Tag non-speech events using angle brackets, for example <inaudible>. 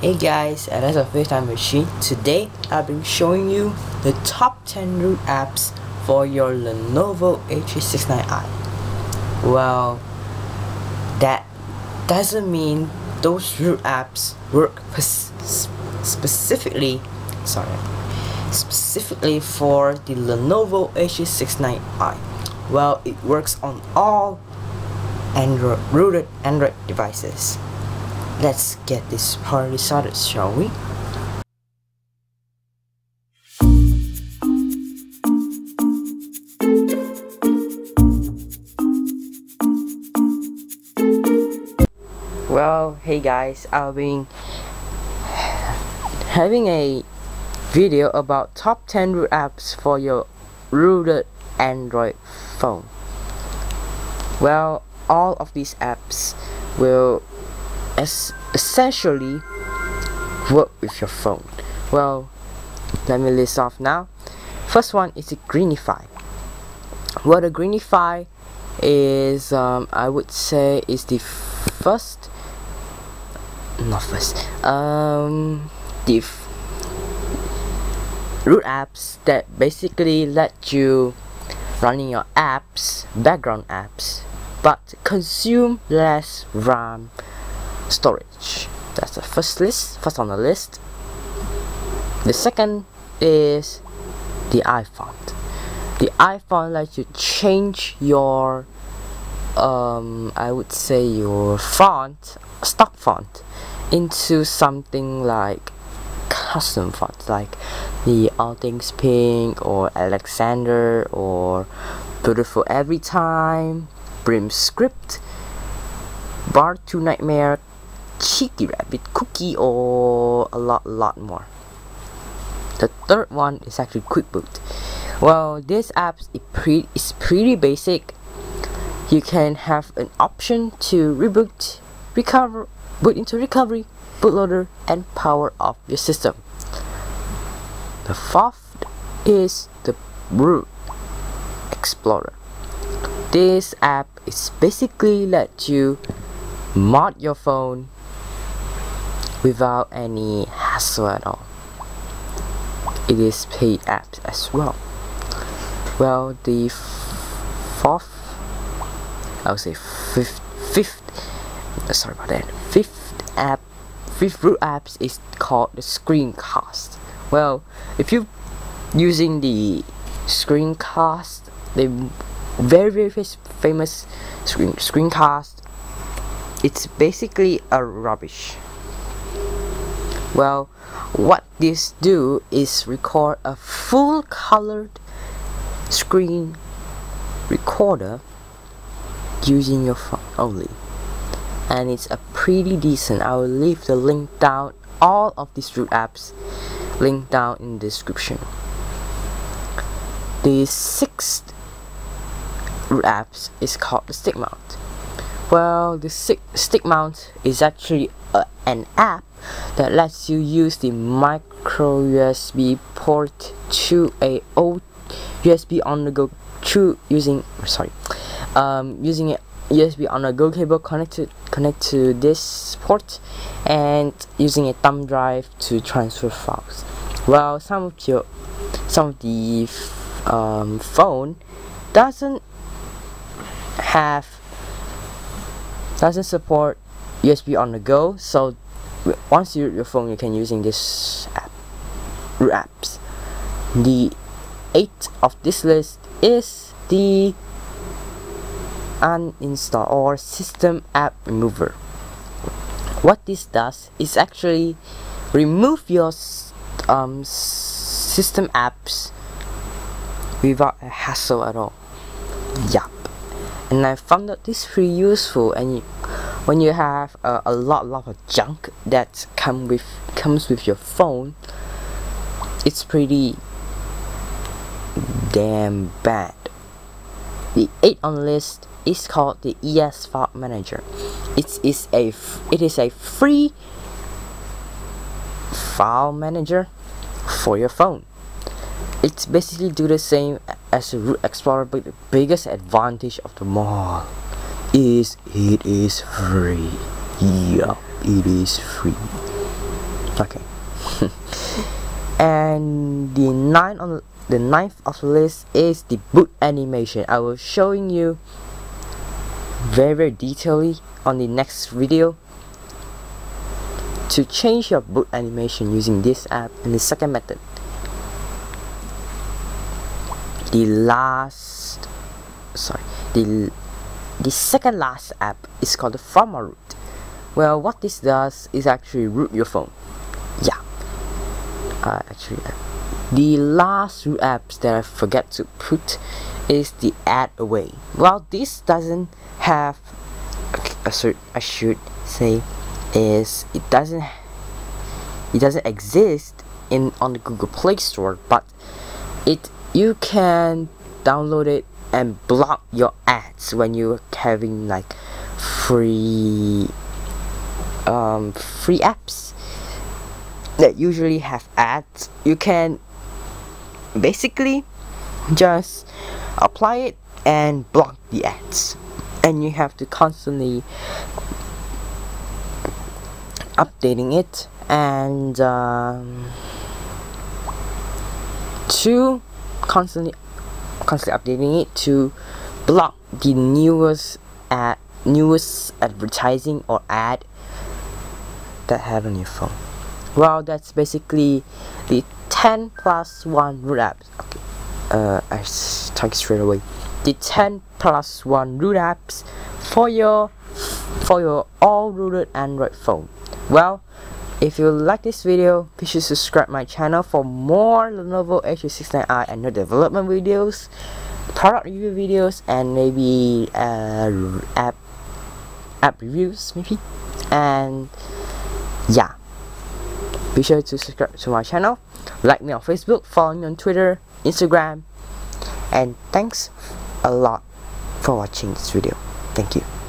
Hey guys, and that's a Tech Time Machine. Today I've been showing you the top 10 root apps for your Lenovo A369i. Well, that doesn't mean those root apps work specifically, sorry, specifically for the Lenovo A369i. Well, it works on all Android rooted Android devices. Let's get this party started, shall we? Well, hey guys, I'll be having a video about top 10 root apps for your rooted Android phone. Well, all of these apps will es essentially work with your phone? Well let me list off now. First one is a greenify what a greenify is um, I would say is the first not first um the root apps that basically let you running your apps background apps but consume less RAM storage. That's the first list first on the list. The second is the iFont the iFont lets you change your um, I would say your font stock font into something like custom font like the All Things Pink or Alexander or Beautiful Every Time Brim Script Bar 2 Nightmare cheeky rabbit cookie or a lot lot more. The third one is actually quick boot well this app is pretty, is pretty basic. You can have an option to reboot recover boot into recovery bootloader and power off your system. The fourth is the root explorer. This app is basically let you mod your phone without any hassle at all. It is paid apps as well. Well, the fourth, I would say fifth, fifth, uh, sorry about that, fifth app, fifth root apps is called the Screencast. Well, if you're using the Screencast, the very very famous screen screencast, it's basically a rubbish well what this do is record a full colored screen recorder using your phone only. And it's a pretty decent. I will leave the link down all of these root apps link down in the description. The sixth root apps is called the stick mount well the stick, mount is actually a, an app that lets you use the micro USB port to a old USB on the go to using sorry um, using a USB on a go cable connected connect to this port and using a thumb drive to transfer files. Well some of your some of the um, phone doesn't have doesn't support USB on the go so once you your phone you can using this app apps. The eighth of this list is the uninstall or system app remover. What this does is actually remove your um, system apps without a hassle at all. Yup and I found that this pretty useful and when you have a, a lot lot of junk that come with comes with your phone it's pretty damn bad. The 8 on the list is called the ES File Manager. It is a it is a free file manager for your phone it's basically do the same as root explorer but the biggest advantage of them all is it is free. Yeah it is free. Okay. <laughs> And the nine on the ninth of the list is the boot animation. I will showing you very very detailedly on the next video to change your boot animation using this app and the second method the last sorry the the second last app is called the Framaroot well what this does is actually root your phone. Yeah. Uh, actually uh, the last root apps that I forget to put is the AdAway. Well this doesn't have okay, I should say is it doesn't it doesn't exist in on the Google Play Store but it you can download it and block your ads when you're having like free um, free apps that usually have ads. You can basically just apply it and block the ads. And you have to constantly updating it and um, to constantly constantly updating it to block the newest ad newest advertising or ad that have on your phone. Well that's basically the 10 plus 1 root apps okay uh, I talk straight away. The 10 plus 1 root apps for your for your all rooted Android phone. Well if you like this video, be sure to subscribe my channel for more Lenovo H269i and new development videos, product review videos, and maybe uh, app app reviews maybe. And yeah, be sure to subscribe to my channel, like me on Facebook, follow me on Twitter, Instagram, and thanks a lot for watching this video. Thank you.